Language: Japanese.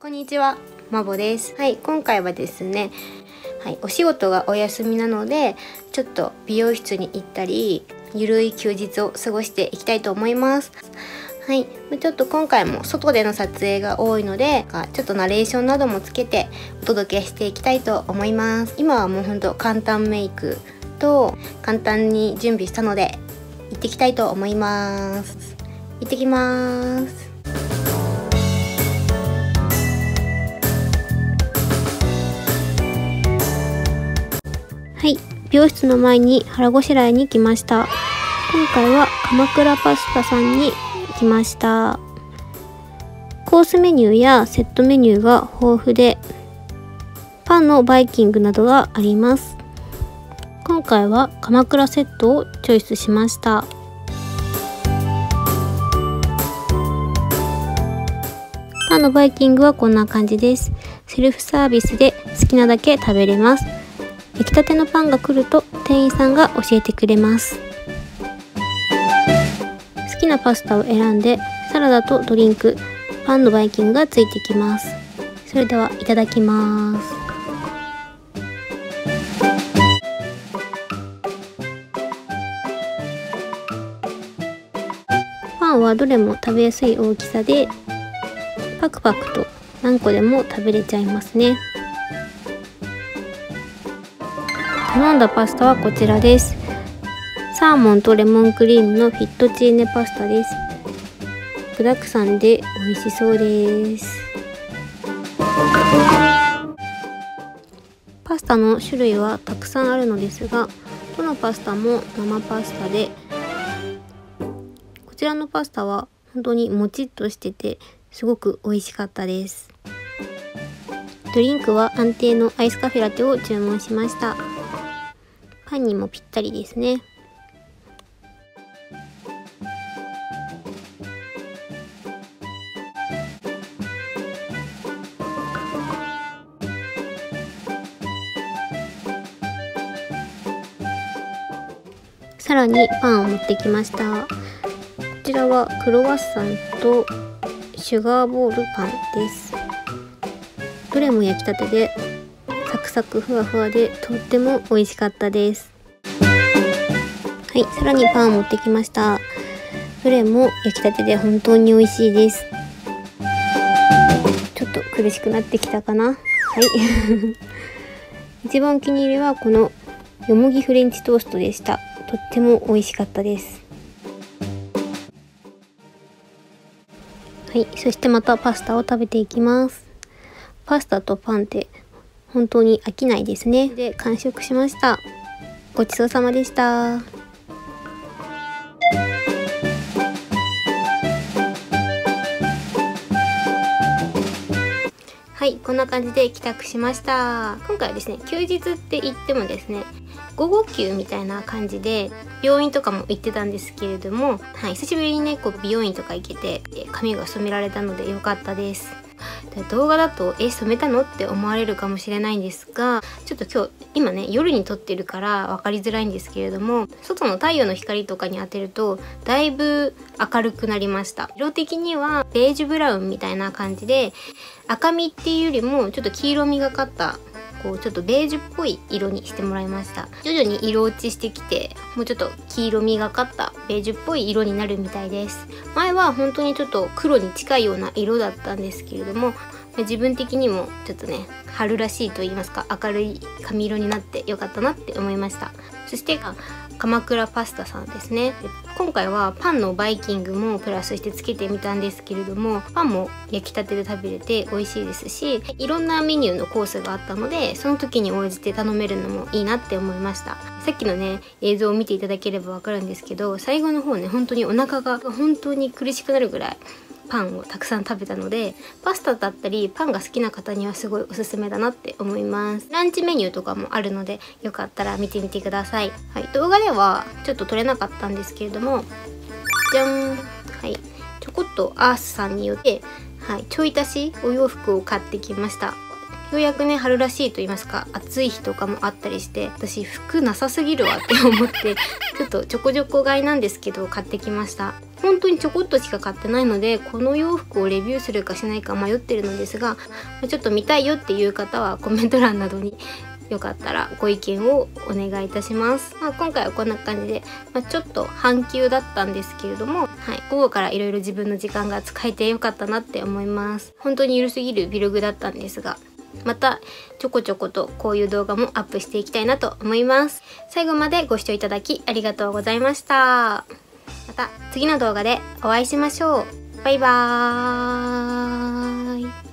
こんにちは、まぼです。はい、今回はですね、はい、お仕事がお休みなので、ちょっと美容室に行ったり、ゆるい休日を過ごしていきたいと思います。はい、ちょっと今回も外での撮影が多いので、ちょっとナレーションなどもつけてお届けしていきたいと思います。今はもうほんと簡単メイクと簡単に準備したので、行ってきたいと思います。行ってきます。はい、美容室の前に腹ごしらえに来ました。今回は鎌倉パスタさんに来ました。コースメニューやセットメニューが豊富で、パンのバイキングなどがあります。今回は鎌倉セットをチョイスしました。パンのバイキングはこんな感じです。セルフサービスで好きなだけ食べれます。焼きたてのパンが来ると店員さんが教えてくれます。好きなパスタを選んでサラダとドリンクパンのバイキングがついてきます。それではいただきます。パンはどれも食べやすい大きさでパクパクと何個でも食べれちゃいますね。頼んだパスタはこちらです。サーモンとレモンクリームのフィットチーネパスタです。具沢山で美味しそうです。パスタの種類はたくさんあるのですがどのパスタも生パスタでこちらのパスタは本当にもちっとしててすごく美味しかったです。ドリンクは安定のアイスカフェラテを注文しました。パンにもぴったりですね。さらにパンを持ってきました。こちらはクロワッサンとシュガーボールパンです。どれも焼きたてでサクサクふわふわでとっても美味しかったです。はいさらにパンを持ってきました。どれも焼きたてで本当に美味しいです。ちょっと苦しくなってきたかな？はい。一番お気に入りはこのよもぎフレンチトーストでした。とっても美味しかったです。はいそしてまたパスタを食べていきます。パスタとパンって本当に飽きないですね。で、完食しました。ごちそうさまでした。はい、こんな感じで帰宅しました。今回はですね、休日って言ってもですね、午後休みたいな感じで病院とかも行ってたんですけれども、はい、久しぶりにねこう美容院とか行けて髪が染められたので良かったです動画だとえ染めたの？って思われるかもしれないんですがちょっと今日今ね夜に撮ってるから分かりづらいんですけれども外の太陽の光とかに当てるとだいぶ明るくなりました。色的にはベージュブラウンみたいな感じで赤みっていうよりもちょっと黄色みがかったこうちょっとベージュっぽい色にしてもらいました。徐々に色落ちしてきてもうちょっと黄色みがかったベージュっぽい色になるみたいです。前は本当にちょっと黒に近いような色だったんですけれども自分的にもちょっとね春らしいと言いますか明るい髪色になってよかったなって思いました。そして鎌倉パスタさんですね。今回はパンのバイキングもプラスしてつけてみたんですけれどもパンも焼きたてで食べれて美味しいですしいろんなメニューのコースがあったのでその時に応じて頼めるのもいいなって思いました。さっきのね映像を見ていただければわかるんですけど最後の方ね本当にお腹が本当に苦しくなるぐらいパンをたくさん食べたのでパスタだったりパンが好きな方にはすごいおすすめだなって思います。ランチメニューとかもあるのでよかったら見てみてください、はい、動画ではちょっと撮れなかったんですけれどもじゃん。はい。ちょこっとアースさんによって、はい、ちょい足しお洋服を買ってきました。ようやくね春らしいと言いますか暑い日とかもあったりして私服なさすぎるわって思ってちょっとちょこちょこ買いなんですけど買ってきました。本当にちょこっとしか買ってないのでこの洋服をレビューするかしないか迷ってるのですがちょっと見たいよっていう方はコメント欄などによかったらご意見をお願いいたします。まあ、今回はこんな感じで、まあ、ちょっと半休だったんですけれども、はい、午後からいろいろ自分の時間が使えてよかったなって思います。本当に緩すぎるビログだったんですが、またちょこちょことこういう動画もアップしていきたいなと思います。最後までご視聴いただきありがとうございました。また次の動画でお会いしましょう。バイバーイ。